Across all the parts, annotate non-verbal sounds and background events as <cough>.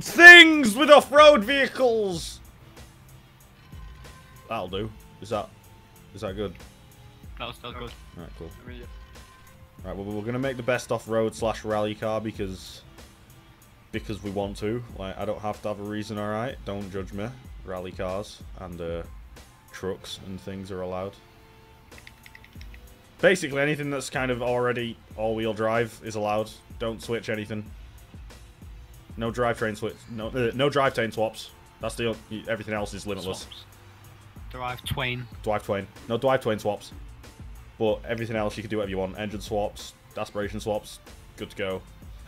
things with off-road vehicles. That'll do. Is that is that good? That was still good. Alright, cool. I. Right, well, we're gonna make the best off-road slash rally car because because we want to. Like, I don't have to have a reason. All right, don't judge me. Rally cars and uh, trucks and things are allowed. Basically, anything that's kind of already all-wheel drive is allowed. Don't switch anything. No drivetrain switch. No, uh, no drivetrain swaps. That's the everything else is limitless. Swaps. Drive Twain. Drive twain. No drive twain swaps. But everything else you can do whatever you want. Engine swaps, aspiration swaps, good to go.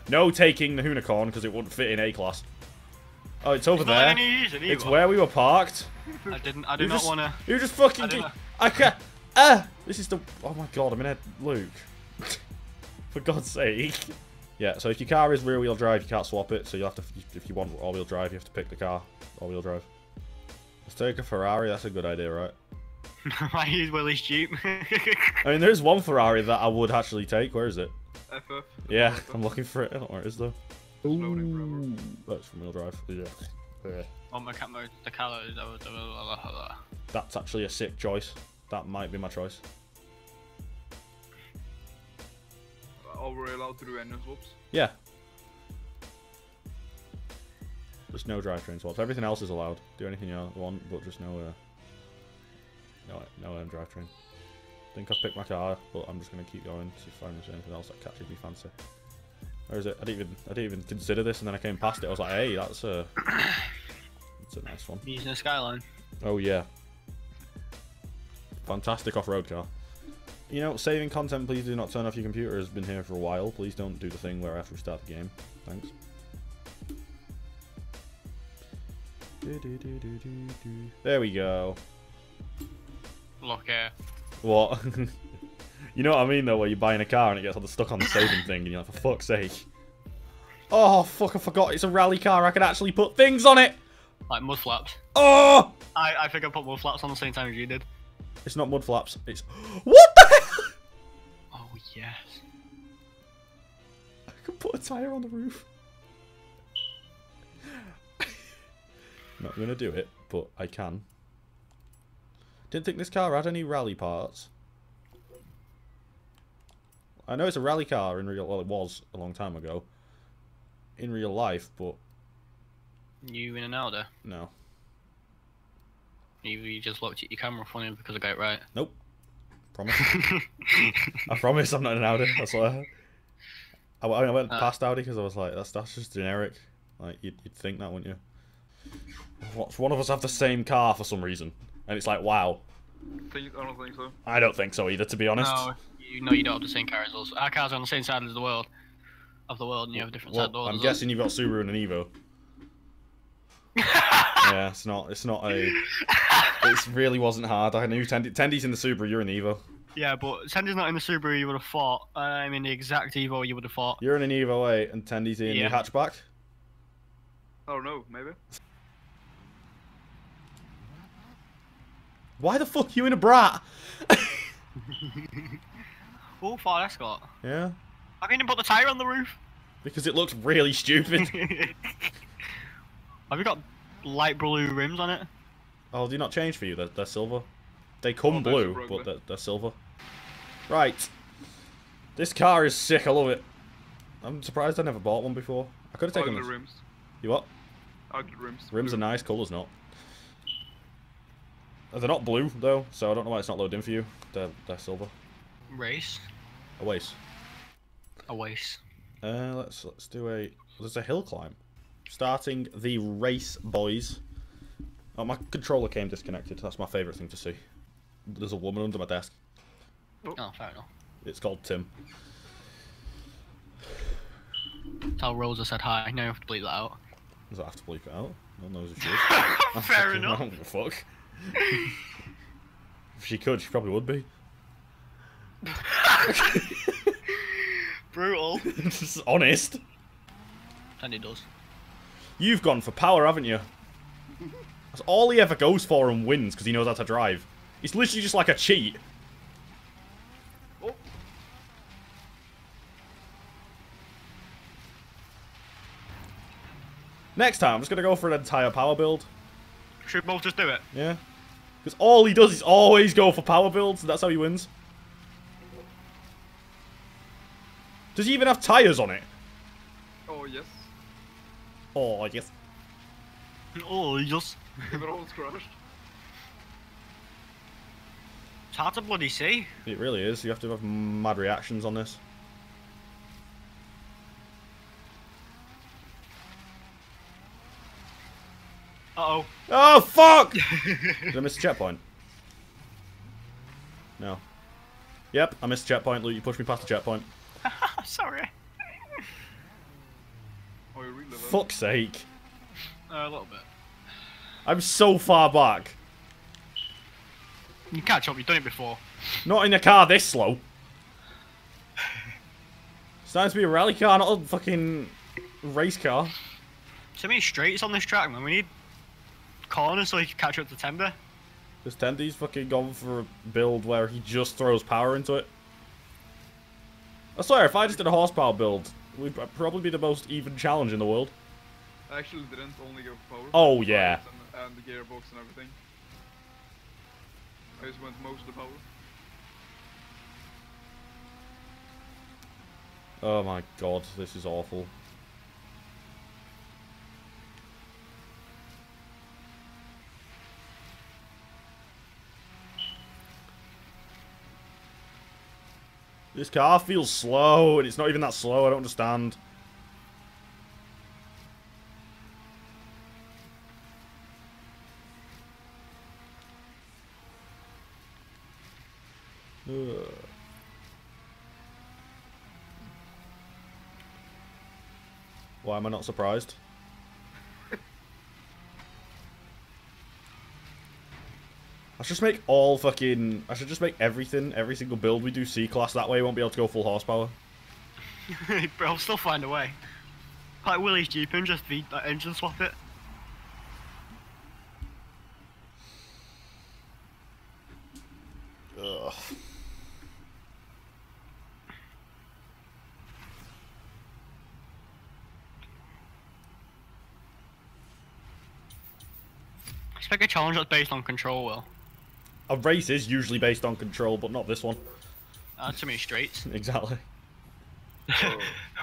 No taking the Unicorn because it wouldn't fit in A class. Oh, it's over It's there. It's where we were parked. I didn't. I <laughs> do You not want to. you just fucking. I. I can't. Ah! This is the. Oh my god! I'm in a Luke. <laughs> For God's sake. Yeah. So if your car is rear wheel drive, you can't swap it. So you will have to. If you want all wheel drive, you have to pick the car all wheel drive. Let's take a Ferrari. That's a good idea, right? I use Willys Jeep. I mean, there's one Ferrari that I would actually take. Where is it? FF. Yeah, <laughs> I'm looking for it. I don't know where it is though. Forever. That's oh, from wheel drive. Yeah. Yeah. oh my cat mode. The calories. That's actually a sick choice. That might be my choice. Are we allowed to do engine swaps? Yeah. Just no drivetrain swaps. Everything else is allowed. Do anything you want, but just no, uh, no, no um, drivetrain. I think I've picked my car, but I'm just gonna keep going to find if there's anything else that catches me fancy. Where is it? I didn't even, I didn't even consider this, and then I came past it. I was like, hey, that's a, that's a nice one. Using a Skyline. Oh yeah. Fantastic off-road car. You know, saving content, please do not turn off your computer has been here for a while. Please don't do the thing where after we start the game. Thanks. There we go. Lock here. What? <laughs> you know what I mean though, where you're buying a car and it gets all the stuck on the saving thing and you're like, for fuck's sake. Oh, fuck, I forgot. It's a rally car. I can actually put things on it. Like mud flaps. Oh! I, I think I put mud flaps on the same time as you did. It's not mud flaps. It's... <gasps> What the yes. I can put a tire on the roof. Not gonna do it, but I can. Didn't think this car had any rally parts. I know it's a rally car in real. Well, it was a long time ago. In real life, but You in an Audi. no, You, you just looked at your camera funny because I got it right. nope. Promise. I promise I'm not an Audi. I swear. I, I went Uh. past Audi because I was like, that's that's just generic. Like you'd, you'd think that, wouldn't you? Watch one of us have the same car for some reason, and it's like, wow. Think, I don't think so. I don't think so either, to be honest. No, you know you don't have the same car as us. Our cars are on the same side as the world. Of the world, and you have a different Well, side doors. I'm as us. guessing you've got Subaru and an Evo. <laughs> yeah, it's not. It's not a. It really wasn't hard. I knew Tendy, Tendy's in the Subaru. You're in the Evo. Yeah, but Sandy's not in the Subaru you would have thought. Uh, I'm in the exact Evo you would have thought. You're in an Evo 8, and Tendy's in Yeah. the hatchback. Oh don't maybe. Why the fuck are you in a BRAT? Oh, Ford Escort. Yeah, How can you put the tyre on the roof? because it looks really stupid. <laughs> have you got light blue rims on it? oh, do you not change for you? They're, they're silver. They come Oh, blue, but they're, they're silver. Right. This car is sick. I love it. I'm surprised I never bought one before. I could have taken Ugly this. rims. You what? Ugly rims. Rims are Blue. nice, colour's not. They're not blue though, so I don't know why it's not loaded in for you. They're they're silver. Race. A waste. A waste. Uh, let's let's do a. There's a hill climb. Starting the race, boys. Oh, my controller came disconnected. That's my favourite thing to see. There's a woman under my desk. Oh, oh fair enough. It's called Tim. Tell Rosa said hi. Now you have to bleep that out. Does I have to bleep it out? No one knows who she is. <laughs> fair I enough. don't give a fuck. if she could, she probably would be. <laughs> Brutal. <laughs> Honest. And it does. You've gone for power, haven't you? That's all he ever goes for and wins because he knows how to drive. It's literally just like a cheat. Oh, Next time, I'm just gonna go for an entire power build. Should we both just do it? Yeah. Because all he does is always go for power builds, and that's how he wins. Does he even have tires on it? Oh yes. Oh, yes. Oh, just. They're all crashed. It's hard to bloody see. It really is. You have to have mad reactions on this. Uh oh. Oh, fuck! <laughs> Did I miss a checkpoint? No. Yep, I missed a checkpoint. Luke, you pushed me past the checkpoint. Sorry. Oh, you really? Fuck's sake. Uh, a little bit. I'm so far back. You catch up, you've done it before. Not in a car this slow. It's time to be a rally car, not a fucking race car. So many straights on this track, man. We need corners so he can catch up to Tendy. Because Tendy's fucking gone for a build where he just throws power into it. I swear, if I just did a horsepower build, we'd probably be the most even challenge in the world. I actually didn't only go power. Oh, yeah. And, and the gearbox and everything. I just went most of the power. Oh my god, this is awful. This car feels slow, and it's not even that slow, I don't understand. Ugh. Why am I not surprised? I should just make all fucking. I should just make everything, every single build we do C class. That way, we won't be able to go full horsepower. <laughs> but I'll still find a way. Like Willys Jeep and just the uh, engine swap it. Ugh. Expect a challenge that's based on control, Will. A race is usually based on control, but not this one. Uh, too many straights. <laughs> Exactly. <laughs>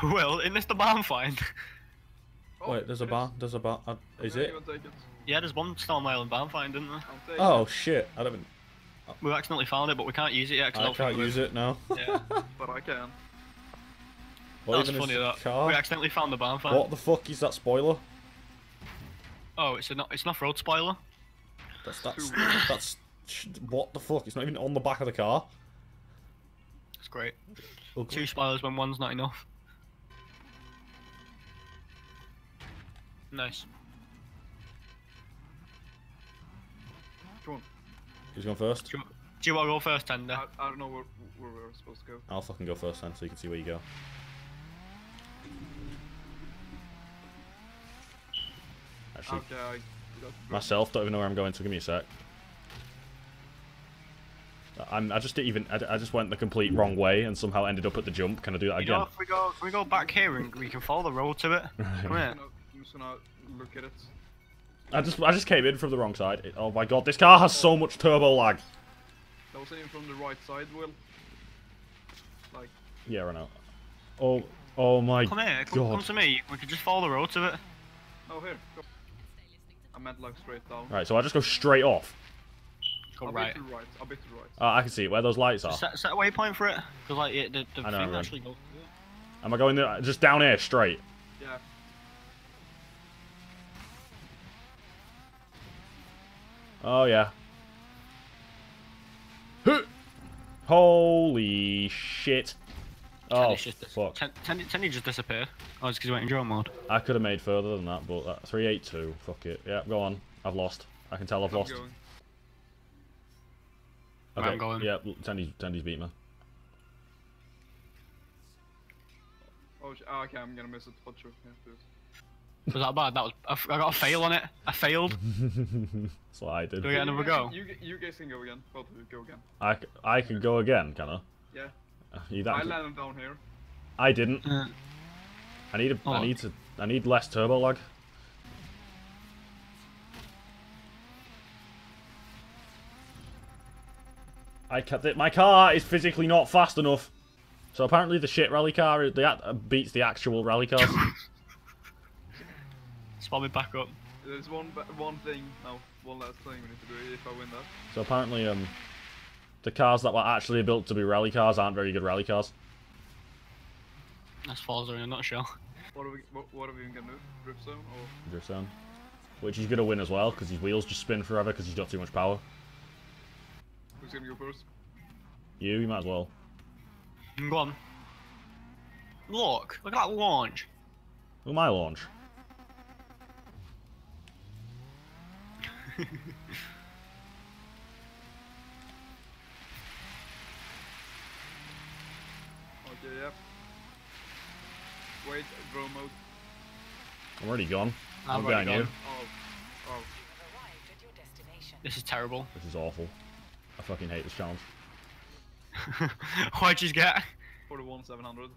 Will, isn't this the barn find? Oh, Wait, there's a it bar. There's a bar. Uh, is Yeah, it? you can take it. yeah, there's one Storm Island barn find, isn't there? I'll take Oh it. shit! I don't. Even, We've accidentally found it, but we can't use it yet. I can't use it now. <laughs> Yeah, But I can. What that's even is funny. the That car? we accidentally found the barn find. What the fuck is that spoiler? Oh, it's a no- it's an off-road spoiler. That's that's that's. What the fuck? It's not even on the back of the car. It's great. Ugly. Two spoilers when one's not enough. Nice. Come on. Who's going first? Do you, do you want to go first, Tendy? I, I don't know where, where we're supposed to go. I'll fucking go first then, so you can see where you go. Actually, Okay, I got myself don't even know where I'm going, so give me a sec. I'm, I just didn't even. I, I just went the complete wrong way and somehow ended up at the jump. Can I do that You know, again? if we go, if we go back here and we can follow the road to it. <laughs> Come I'm here. I'm just gonna look at it. I just I just came in from the wrong side. It- oh my god, this car has so much turbo lag. That was in from the right side, Will. Like, Yeah, I know. Oh, oh my Come here. Come, come to me. We could just follow the road to it. oh here, go. I meant like straight down. Right, so I just go straight off. Go a right. bit to the right, a bit to the right. Uh, I can see where those lights are. Set, set a waypoint for it. Because like it, the, the know, thing right. actually goes. Am I going there? Just down here, straight. Yeah. Oh yeah. Holy shit. Oh Tenny's just fuck. Ten, Tenny, Tenny just disappeared. Oh, it's because he went in drone mode. I could have made further than that, but that 382. Fuck it. Yeah, go on. I've lost. I can tell I've I'm lost. going. Right, I'm going. Yeah, Tendy's, Tendy's beat me. Oh, sh- ah, okay, I'm gonna miss it. What sure. Yeah, it. Was that bad? That was. I got a fail on it. I failed. <laughs> That's what I did. Do we get another you go? You, you guys can go again. Both of you go again. I, I can go again, can I? Yeah. You I let them down here. I didn't. Uh, I need a, oh. I need to. I need less turbo lag. I kept it. My car is physically not fast enough. So apparently the shit rally car the, uh, beats the actual rally cars. <laughs> Spot me back up. There's one one thing, no, one last thing we need to do if I win that. So apparently, um, the cars that were actually built to be rally cars aren't very good rally cars. That's Forza in a nutshell. What are we what, what are we gonna do? Drift zone or Drift zone. Which he's gonna win as well because his wheels just spin forever because he's got too much power. who's gonna go first? You, you might as well. Go on. Look, look at that launch. Who my launch? <laughs> Okay, yep. Wait, drone mode. I'm already gone. I'm I'm already behind you. gone. Oh, oh. Arrived at your destination. This is terrible. This is awful. I fucking hate this challenge. <laughs> What'd you get? 41 700.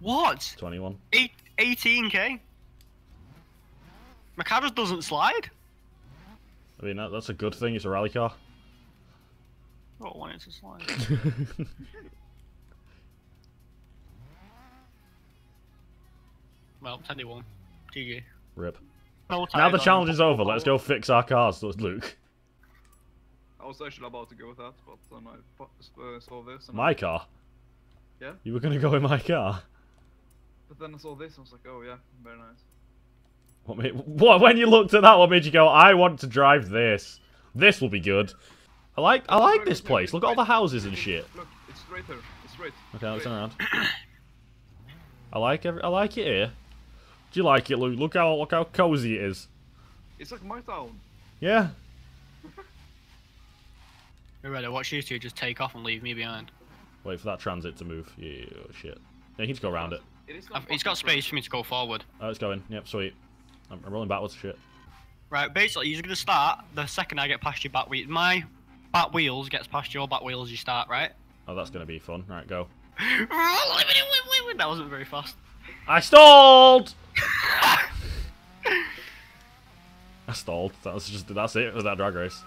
What? 21. Eight, 18k? My car just doesn't slide? I mean, that, that's a good thing. It's a rally car. Oh, I don't want it to slide. <laughs> <laughs> well, 21. GG. Rip. No Now the challenge is over. Let's go fix our cars, Luke. I was actually about to go with that, but then I uh, saw this. And My car? Yeah? You were gonna go in my car? But then I saw this and I was like, oh yeah, very nice. What made, what, when you looked at that, what made you go, I want to drive this? This will be good. I like, I like this place. Look at all the houses and shit. Look, it's straight here. It's straight. Okay, let's turn around. <clears throat> I like every, I like it here. Do you like it, Luke? Look how, look how cozy it is. It's like my town. Yeah. <laughs> We're ready. Watch you two just take off and leave me behind. Wait for that transit to move. Yeah, shit. Yeah, you need to go around it. It is going. It's got space for me to go forward. Oh, it's going. Yep, sweet. I'm, I'm rolling backwards. Shit. Right, basically, you're gonna start the second I get past your back wheel. My back wheels gets past your back wheels, you start, right? Oh, that's gonna be fun. Right, go. <laughs> that wasn't very fast. I stalled. I stalled. That's just that's it with that drag race.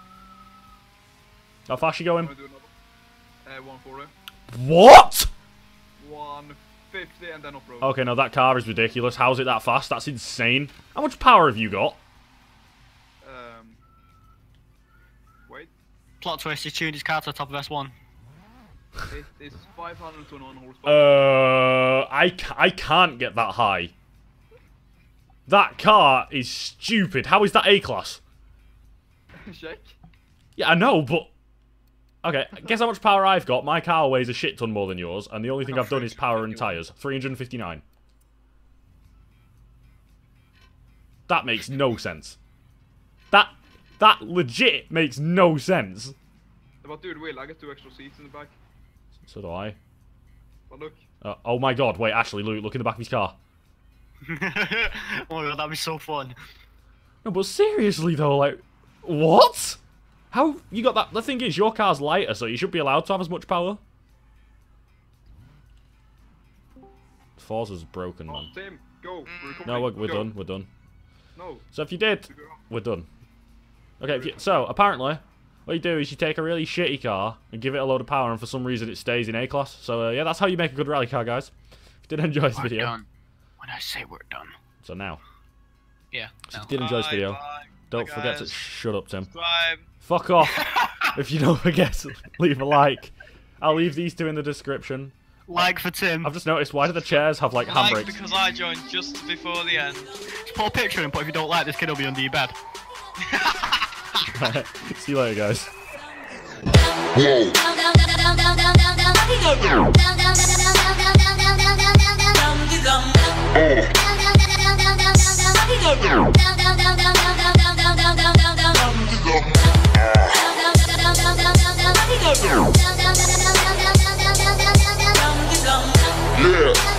How fast are you going? gonna do another. Uh, 140. What? 150 and then off-road. Okay, now that car is ridiculous. How's it that fast? That's insane. How much power have you got? Um, wait. Plot twist, he's tuned his car to the top of S1. It is 521 horsepower. Uh, I, ca- I can't get that high. That car is stupid. How is that A class? Check. Yeah, I know, but okay. Guess how much power I've got. My car weighs a shit ton more than yours, and the only thing Oh, I've done is power and tires. 359. That makes no sense. That that legit makes no sense. But dude, Will, I get two extra seats in the back. So do I. But look, Uh, oh my god! Wait, actually, Luke, look in the back of his car. <laughs> oh my god, that'd be so fun. No, but seriously though, like, what? How you got that? The thing is, your car's lighter, so you should be allowed to have as much power. Forza's broken, man. Tim, go. We're. No, we're, we're Go. done. We're done. No. So if you did, we go. we're done. Okay, if you, so apparently, what you do is you take a really shitty car and give it a load of power, and for some reason it stays in A class. So uh, yeah, that's how you make a good rally car, guys. If you did enjoy this We're video, done. When I say we're done. so now, Yeah. if you did enjoy this video, bye. don't Bye, forget to shut up, Tim. Subscribe. Fuck off. <laughs> if you don't forget <laughs> leave a like, I'll leave these two in the description. Like for Tim. I've just noticed why do the chairs have like Like handbrakes? because I joined just before the end. Just put a picture in, but if you don't like this kid, will be under your bed. <laughs> See you later, guys. Down, yeah.